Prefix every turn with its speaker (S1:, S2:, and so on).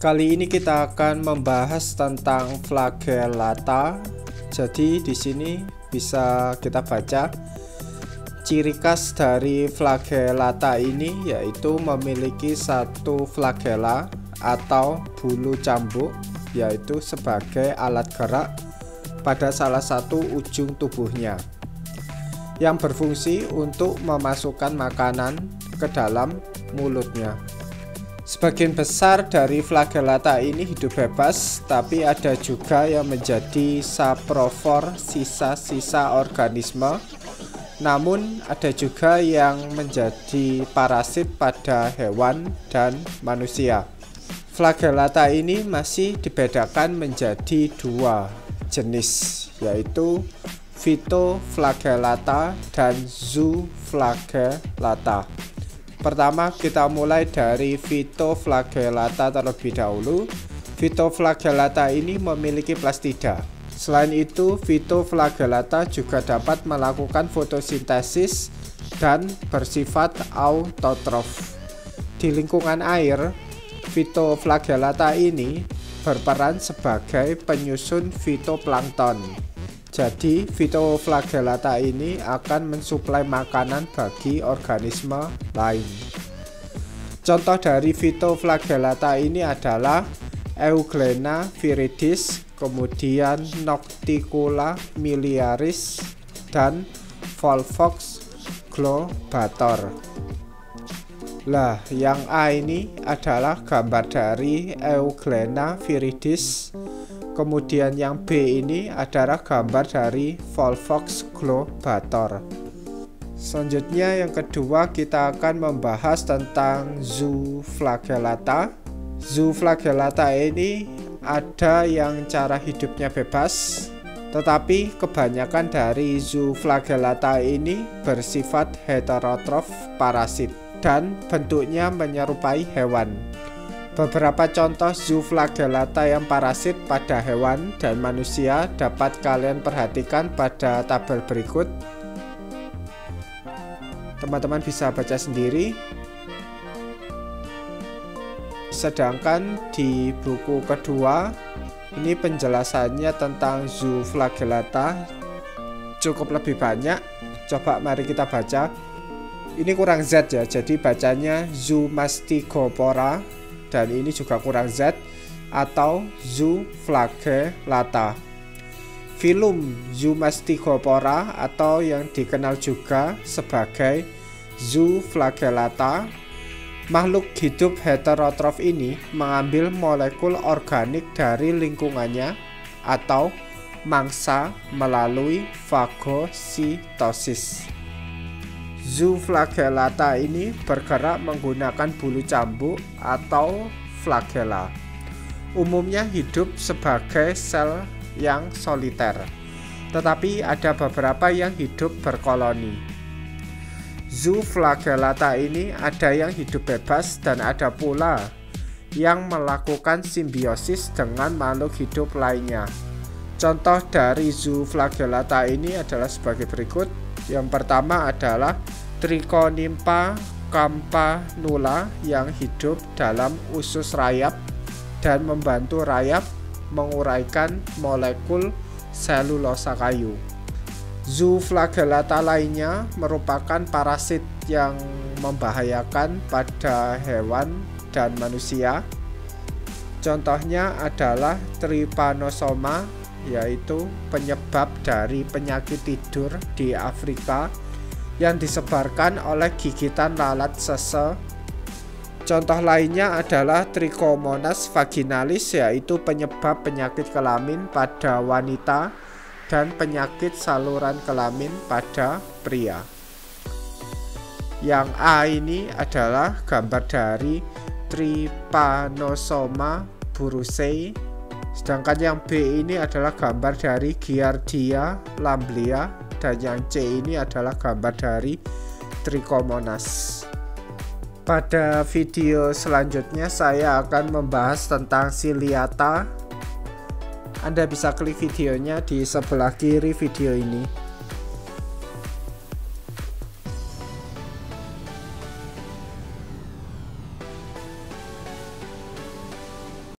S1: Kali ini kita akan membahas tentang flagellata. Jadi di sini bisa kita baca ciri khas dari flagellata ini yaitu memiliki satu flagella atau bulu cambuk yaitu sebagai alat gerak pada salah satu ujung tubuhnya yang berfungsi untuk memasukkan makanan ke dalam mulutnya. Sebagian besar dari flagellata ini hidup bebas, tapi ada juga yang menjadi saprofor sisa-sisa organisme. Namun ada juga yang menjadi parasit pada hewan dan manusia. Flagellata ini masih dibedakan menjadi dua jenis, yaitu Phytoflagellata dan Zooflagellata. Pertama kita mulai dari Phytoflagellata terlebih dahulu. Phytoflagellata ini memiliki plastida. Selain itu, Phytoflagellata juga dapat melakukan fotosintesis dan bersifat autotrof. Di lingkungan air, Phytoflagellata ini berperan sebagai penyusun fitoplankton. Jadi, Phytoflagellata ini akan mensuplai makanan bagi organisme lain. Contoh dari Phytoflagellata ini adalah Euglena viridis, kemudian Nocticula miliaris, dan Volvox globator. Lah, yang A ini adalah gambar dari Euglena viridis Kemudian yang B ini adalah gambar dari Volvox globator. Selanjutnya yang kedua kita akan membahas tentang Zooflagellata. Zooflagellata ini ada yang cara hidupnya bebas, tetapi kebanyakan dari Zooflagellata ini bersifat heterotrof parasit dan bentuknya menyerupai hewan. Beberapa contoh zooflagellata yang parasit pada hewan dan manusia dapat kalian perhatikan pada tabel berikut. Teman-teman bisa baca sendiri. Sedangkan di buku kedua, ini penjelasannya tentang zooflagellata cukup lebih banyak. Coba mari kita baca. Ini kurang Z ya, jadi bacanya Zoomastigopora dan ini juga kurang Z atau Zooflagellata. Filum Zoomastigopora atau yang dikenal juga sebagai Zooflagellata Makhluk hidup heterotrof ini mengambil molekul organik dari lingkungannya atau mangsa melalui fagositosis. Zooflagellata ini bergerak menggunakan bulu cambuk atau flagella. Umumnya hidup sebagai sel yang soliter, tetapi ada beberapa yang hidup berkoloni. Zooflagellata ini ada yang hidup bebas dan ada pula yang melakukan simbiosis dengan makhluk hidup lainnya. Contoh dari Zooflagellata ini adalah sebagai berikut. Yang pertama adalah Trichonimpa campanula yang hidup dalam usus rayap dan membantu rayap menguraikan molekul selulosa kayu. Zooflagellata lainnya merupakan parasit yang membahayakan pada hewan dan manusia. Contohnya adalah Trypanosoma yaitu penyebab dari penyakit tidur di Afrika yang disebarkan oleh gigitan lalat sese. Contoh lainnya adalah Trichomonas vaginalis yaitu penyebab penyakit kelamin pada wanita dan penyakit saluran kelamin pada pria. Yang A ini adalah gambar dari Trypanosoma burusei sedangkan yang B ini adalah gambar dari Giardia lamblia dan yang C ini adalah gambar dari Trichomonas. Pada video selanjutnya saya akan membahas tentang Ciliata. Anda bisa klik videonya di sebelah kiri video ini.